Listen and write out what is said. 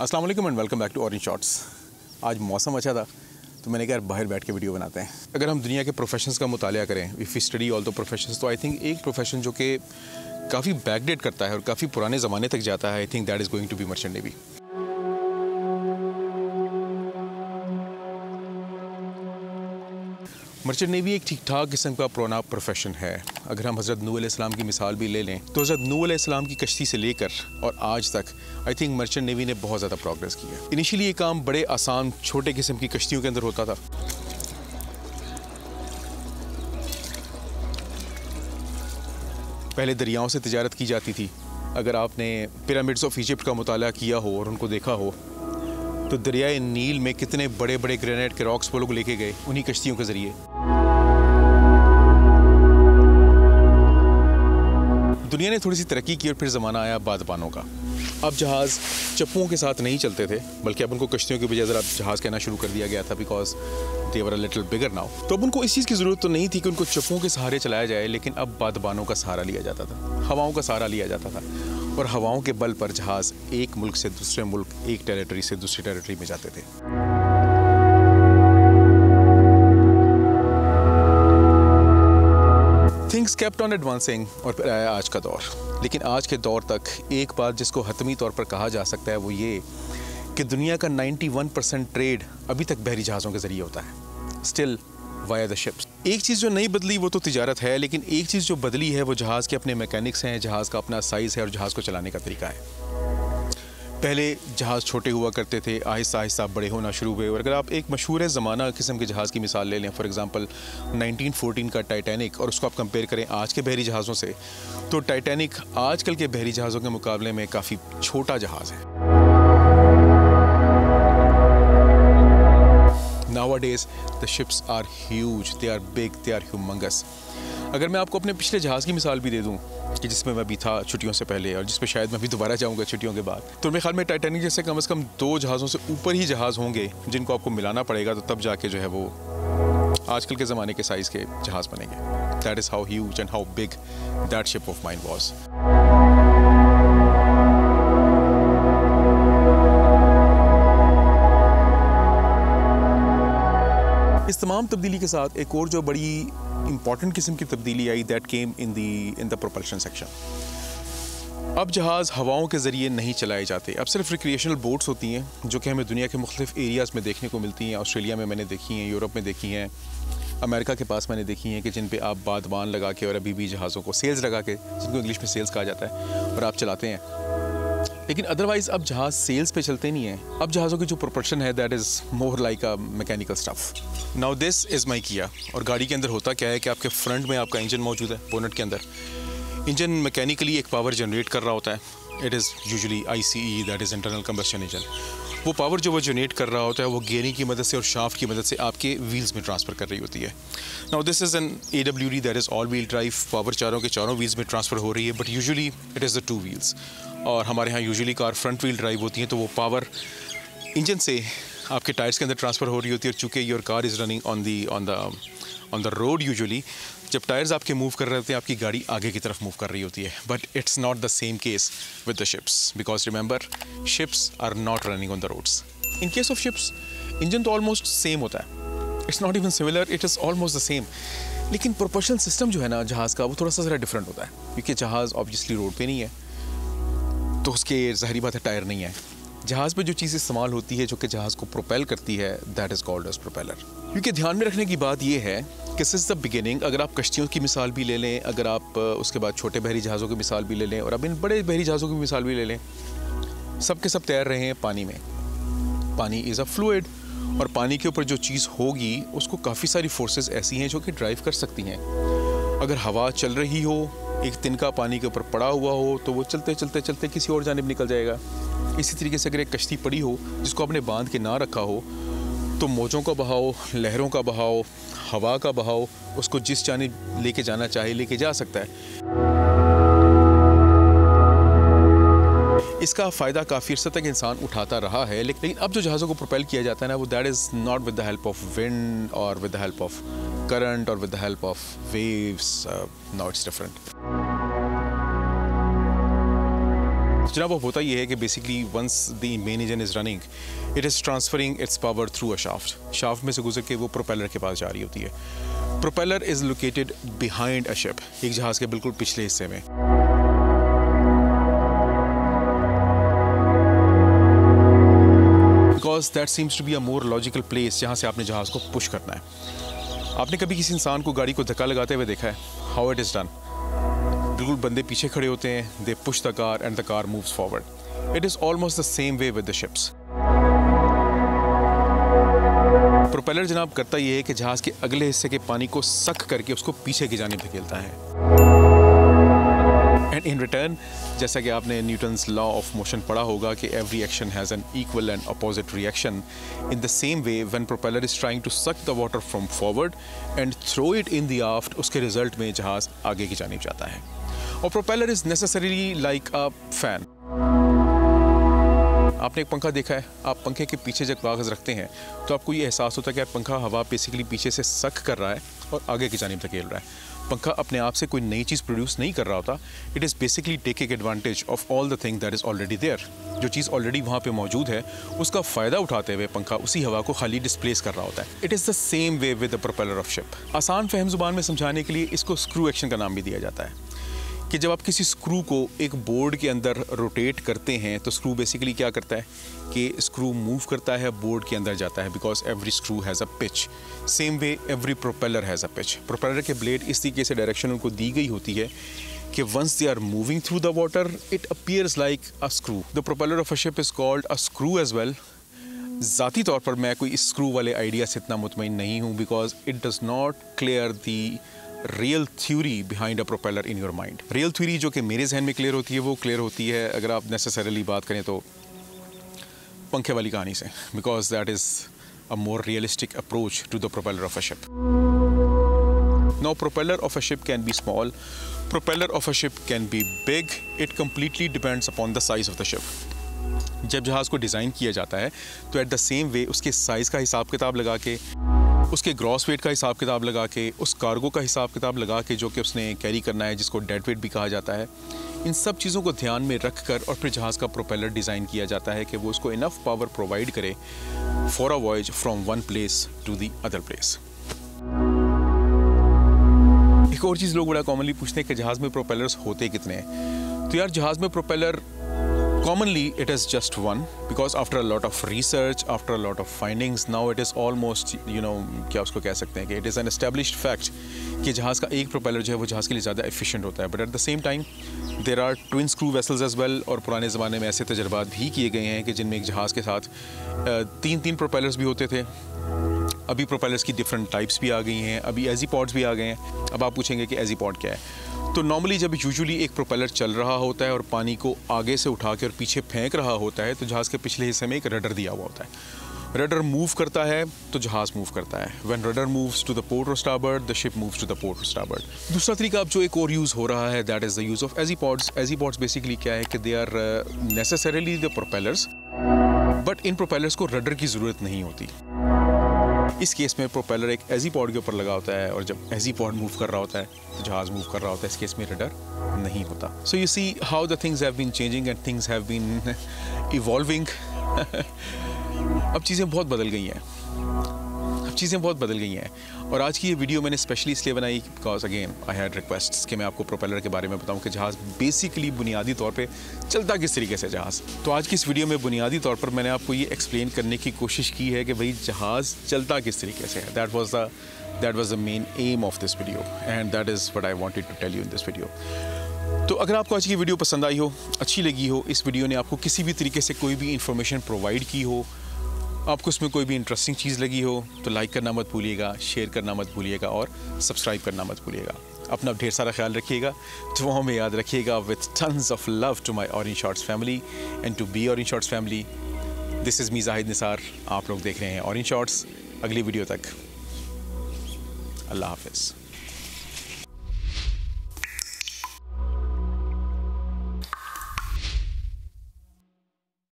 अस्सलाम वालेकुम and welcome back to orange shots आज मौसम अच्छा था तो मैंने कहा बाहर बैठ के वीडियो बनाते हैं। अगर हम दुनिया के प्रोफेशंस का मुताल करें if you study all the professions तो आई थिंक एक प्रोफेशन जो कि काफ़ी बैकडेट करता है और काफ़ी पुराने ज़माने तक जाता है I think that is going to be merchant navy merchant navy एक ठीक ठाक किस्म का पुराना प्रोफेशन है। अगर हम हज़रत नू इस्लाम की मिसाल भी ले लें तो हज़रत नू इस्लाम की कश्ती से लेकर और आज तक आई थिंक मर्चेंट नेवी ने बहुत ज़्यादा प्रोग्रेस किया इनिशियली ये काम बड़े आसान, छोटे किस्म की कश्तियों के अंदर होता था। पहले दरियाओं से तजारत की जाती थी। अगर आपने पिरामिड्स ऑफ़ इजिप्ट का मुताला किया हो और उनको देखा हो तो दरियाए नील में कितने बड़े बड़े ग्रेनाइट के रॉक्स वो लोग लेके गए, उन्हीं कश्तियों के ज़रिए। दुनिया ने थोड़ी सी तरक्की की और फिर ज़माना आया बादबानों का। अब जहाज़ चप्पुओं के साथ नहीं चलते थे, बल्कि अब उनको कश्तियों की बजाय ज़रा जहाज़ कहना शुरू कर दिया गया था because they're a little bigger now तो अब उनको इस चीज़ की ज़रूरत तो नहीं थी कि उनको चप्पुओं के सहारे चलाया जाए, लेकिन अब बादबानों का सहारा लिया जाता था। हवाओं का सहारा लिया जाता था। और हवाओं के बल पर जहाज़ एक मुल्क से दूसरे मुल्क, एक टेरिटरी से दूसरी टेरिटरी में जाते थे। थिंग्स केप्ट ऑन एडवांसिंग और फिर आया आज का दौर। लेकिन आज के दौर तक एक बात जिसको हतमी तौर पर कहा जा सकता है वो ये कि दुनिया का 91 परसेंट ट्रेड अभी तक बहरी जहाज़ों के ज़रिए होता है। स्टिल वाया द शिप्स एक चीज़ जो नहीं बदली वो तो तिजारत है, लेकिन एक चीज़ जो बदली है वो जहाज़ के अपने मैकेनिक्स हैं, जहाज़ का अपना साइज़ है और जहाज़ को चलाने का तरीका है। पहले जहाज़ छोटे हुआ करते थे, आहिस्ता आहिस्ता बड़े होना शुरू हुए। और अगर आप एक मशहूर ज़माना किस्म के जहाज़ की मिसाल ले लें फॉर एग्ज़ाम्पल 1914 का टाइटैनिक और उसको आप कंपेयर करें आज के बहरी जहाज़ों से तो टाइटैनिक आजकल के बहरी जहाज़ों के मुकाबले में काफ़ी छोटा जहाज़ है। Nowadays, the ships are huge. They are big. They are humongous. अगर मैं आपको अपने पिछले जहाज़ की मिसाल भी दे दूँ, कि जिसमें मैं अभी था छुट्टियों से पहले, और जिस पे शायद मैं भी दोबारा जाऊँगा छुट्टियों के बाद तो मेरे ख्याल में टाइटैनिक जैसे कम अज़ कम दो जहाज़ों से ऊपर ही जहाज़ होंगे, जिनको आपको मिलाना पड़ेगा तो तब जाके जो है वो आजकल के ज़माने के साइज़ के जहाज़ बनेंगे। That is how huge and how big that ship of mind was तमाम तब्दीली के साथ एक और जो बड़ी इंपॉर्टेंट किस्म की तब्दीली आई that came in the in the propulsion section अब जहाज़ हवाओं के ज़रिए नहीं चलाए जाते। अब सिर्फ़ रिक्रिएशनल बोट्स होती हैं, जो कि हमें दुनिया के मुख्तलिफ़ एरियाज़ में देखने को मिलती हैं। ऑस्ट्रेलिया में मैंने देखी हैं यूरोप में देखी हैं अमेरिका के पास मैंने देखी हैं कि जिन पे आप बादबान लगा के और अभी भी जहाज़ों को सेल्स लगा के, जिनको इंग्लिश में सेल्स कहा जाता है, और आप चलाते हैं। लेकिन अदरवाइज़ अब जहाज़ सेल्स पे चलते नहीं हैं। अब जहाज़ों की जो प्रोपल्शन है that is more like a mechanical stuff now this is my किया और गाड़ी के अंदर होता क्या है कि आपके फ्रंट में आपका इंजन मौजूद है बोनट के अंदर। इंजन मैकेनिकली एक पावर जनरेट कर रहा होता है। It is usually I C E that is internal combustion engine वो पावर जो वो जनरेट कर रहा होता है, वो गेयरिंग की मदद से और शाफ्ट की मदद से आपके व्हील्स में ट्रांसफ़र कर रही होती है। Now this is an A W D that is all wheel drive power चारों के चारों व्हील्स में ट्रांसफ़र हो रही है but usually it is the two wheels और हमारे यहाँ usually car front wheel drive होती हैं तो वो पावर इंजन से आपके टायर्स के अंदर ट्रांसफ़र हो रही होती है और चूँकि your car is running on the on the on the road usually जब टायर्स आपके मूव कर रहे होते हैं, आपकी गाड़ी आगे की तरफ़ मूव कर रही होती है। But it's not the same case with the ships because remember ships are not running on the roads in case of ships engine तो ऑलमोस्ट सेम होता है। It's not even similar it is almost the same लेकिन propulsion system जो है ना, जहाज़ का, वो थोड़ा सा ज़रा डिफरेंट होता है, क्योंकि जहाज़ ऑब्वियसली रोड पे नहीं है। तो उसके जहरी बात है टायर नहीं है। जहाज़ पे जो चीज़ इस्तेमाल होती है, जो कि जहाज़ को प्रोपेल करती है that is called as propeller क्योंकि ध्यान में रखने की बात यह है कि इज़ द बिगिनिंग अगर आप कश्तियों की मिसाल भी ले लें, अगर आप उसके बाद छोटे बहरी जहाज़ों की मिसाल भी ले लें, और अब इन बड़े बहरी जहाज़ों की मिसाल भी ले लें, सब के सब तैर रहे हैं पानी में। पानी इज़ अ फ्लूड और पानी के ऊपर जो चीज़ होगी, उसको काफ़ी सारी फोर्सेस ऐसी हैं जो कि ड्राइव कर सकती हैं। अगर हवा चल रही हो एक तिनका पानी के ऊपर पड़ा हुआ हो तो वो चलते चलते चलते किसी और जानब निकल जाएगा। इसी तरीके से अगर एक कश्ती पड़ी हो, जिसको आपने बाँध के ना रखा हो तो मौजों का बहाव, लहरों का बहाव, हवा का बहाव, उसको जिस जानब लेके जाना चाहे, लेके जा सकता है। इसका फ़ायदा काफ़ी अर्से तक इंसान उठाता रहा है लेकिन अब जो जहाज़ों को प्रोपेल किया जाता है ना, वो that is not with the help of wind और with the help of current और with the help of waves no it's different जनाब, अब होता ये है कि basically once the main engine is running it is transferring its power through a shaft shaft में से गुजर के वो प्रोपेलर के पास जा रही होती है। Propeller is located behind a ship एक जहाज़ के बिल्कुल पिछले हिस्से में। Because that seems to be a more logical place जहाँ से आपने जहाज़ को पुश करना है। आपने कभी किसी इंसान को गाड़ी को धक्का लगाते हुए देखा है? हाउ इट इज़ डन बिल्कुल बंदे पीछे खड़े होते हैं they push the car and the car moves forward it is almost the same way with the ship's propeller जनाब करता ये है कि जहाज़ के अगले हिस्से के पानी को सख करके उसको पीछे की जानी धकेलता है। एंड इन रिटर्न जैसा कि आपने न्यूटन्स लॉ ऑफ़ मोशन पढ़ा होगा कि every action has an equal and opposite reaction in the same way when propeller is trying to suck the water from forward and throw it in the aft उसके result में जहाज़ आगे की जानी जाता है और propeller is necessarily like a fan आपने एक पंखा देखा है, आप पंखे के पीछे जब कागज़ रखते हैं तो आपको ये एहसास होता है कि पंखा हवा बेसिकली पीछे से सक कर रहा है और आगे की जानी धकेल रहा है। पंखा अपने आप से कोई नई चीज़ प्रोड्यूस नहीं कर रहा होता। It is basically taking advantage of all the thing that is already there जो चीज़ ऑलरेडी वहाँ पे मौजूद है, उसका फ़ायदा उठाते हुए पंखा उसी हवा को खाली डिस्प्लेस कर रहा होता है। It is the same way with the propeller of ship आसान फहम ज़ुबान में समझाने के लिए इसको स्क्रू एक्शन का नाम भी दिया जाता है। कि जब आप किसी स्क्रू को एक बोर्ड के अंदर रोटेट करते हैं तो स्क्रू बेसिकली क्या करता है कि स्क्रू मूव करता है बोर्ड के अंदर जाता है because every screw has a pitch same way every propeller has a pitch propeller के ब्लेड इस तरीके से डायरेक्शन उनको दी गई होती है कि once they are moving through the water it appears like a screw the propeller of a ship is called a screw as well ज़ाती तौर पर मैं कोई स्क्रू वाले आइडिया से इतना मुतमिन नहीं हूँ because it does not clear the real theory behind a propeller in your mind real theory जो कि मेरे जहन में क्लियर होती है, वो क्लियर होती है अगर आप नेसेसरली बात करें तो पंखे वाली कहानी से because that is a more realistic approach to the propeller of a ship no propeller of a ship can be small propeller of a ship can be big it completely depends upon the size of the ship जब जहाज़ को design किया जाता है तो eight the same वे उसके size का हिसाब किताब लगा के उसके ग्रॉस वेट का हिसाब किताब लगा के, उस कार्गो का हिसाब किताब लगा के जो कि उसने कैरी करना है, जिसको डेड वेट भी कहा जाता है, इन सब चीज़ों को ध्यान में रख कर और फिर जहाज़ का प्रोपेलर डिज़ाइन किया जाता है कि वो उसको इनफ पावर प्रोवाइड करे for a voyage from one place to the other place एक और चीज़ लोग बड़ा कॉमनली पूछते हैं कि जहाज़ में प्रोपेलर्स होते कितने हैं? तो यार, जहाज़ में propeller commonly, it is just one, because after a lot of research, after a lot of findings, now it is almost, you know, क्या उसको कह सकते हैं कि it is an established fact कि जहाज़ का एक प्रोपेलर जो है, वो जहाज़ के लिए ज़्यादा एफिशिएंट होता है. But at the same time there are twin screw vessels as well और पुराने ज़माने में ऐसे तजर्बात भी किए गए हैं कि जिनमें एक जहाज़ के साथ तीन तीन प्रोपेलर्स भी होते थे. अभी प्रोपेलर्स की डिफरेंट टाइप्स भी आ गई हैं. अभी एजी पॉड्स भी आ गए हैं. अब आप पूछेंगे कि एजी पॉड क्या है? तो नॉर्मली जब यूजुअली एक प्रोपेलर चल रहा होता है और पानी को आगे से उठा के और पीछे फेंक रहा होता है तो जहाज़ के पिछले हिस्से में एक रडर दिया हुआ होता है। रडर मूव करता है तो जहाज़ मूव करता है। When rudder moves to the port और starboard the ship moves to the port और स्टाबर्ड दूसरा तरीका अब जो एक और यूज़ हो रहा है that is the use of Azipods Azipods basically क्या है कि they are necessarily the propellers but in propellers को रडर की ज़रूरत नहीं होती। इस केस में प्रोपेलर एक एजी पॉड के ऊपर लगा होता है और जब एजी पॉड मूव कर रहा होता है तो जहाज़ मूव कर रहा होता है, इस केस में रडर नहीं होता। So you see how the things have been changing and things have been evolving अब चीज़ें बहुत बदल गई हैं। चीज़ें बहुत बदल गई हैं। और आज की ये वीडियो मैंने स्पेशली इसलिए बनाई because again I had request कि मैं आपको प्रोपेलर के बारे में बताऊँ कि जहाज़ बेसिकली बुनियादी तौर पे चलता किस तरीके से जहाज़। तो आज की इस वीडियो में बुनियादी तौर पर मैंने आपको ये एक्सप्लेन करने की कोशिश की है कि भाई जहाज़ चलता किस तरीके से है। That was the that was the main aim of this video and that is what I wanted to tell you in this video तो अगर आपको आज की वीडियो पसंद आई हो, अच्छी लगी हो, इस वीडियो ने आपको किसी भी तरीके से कोई भी इन्फॉर्मेशन प्रोवाइड की हो आपको उसमें कोई भी इंटरेस्टिंग चीज़ लगी हो तो लाइक करना मत भूलिएगा शेयर करना मत भूलिएगा और सब्सक्राइब करना मत भूलिएगा। अपना ढेर सारा ख्याल रखिएगा तो हमें याद रखिएगा with tons of love to my orange shorts family and to be orange shorts family this is me Zahid Nisar आप लोग देख रहे हैं ऑरेंज शॉर्ट्स अगली वीडियो तक। अल्लाह हाफिज़।